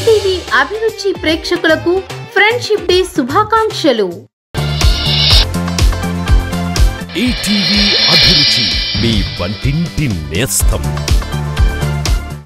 అభిరుచి ప్రేక్షకులకు friendship day శుభాకాంక్షలు. ఈటీవీ అభిరుచి మీ వంటింటి నేస్తం.